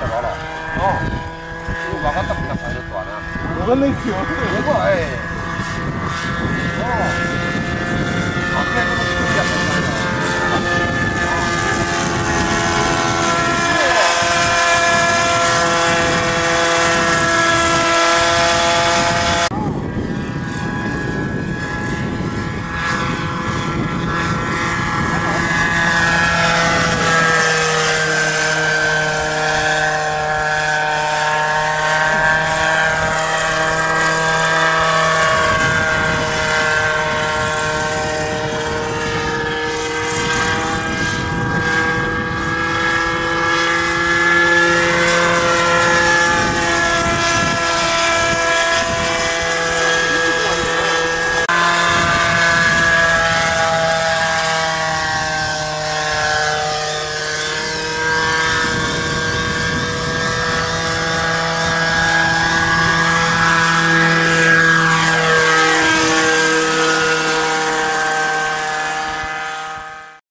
下班了。哦。你妈妈在不在家你呢我们没去过过